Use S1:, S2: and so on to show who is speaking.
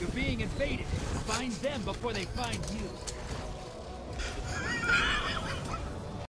S1: You're being invaded. Find them before they find you.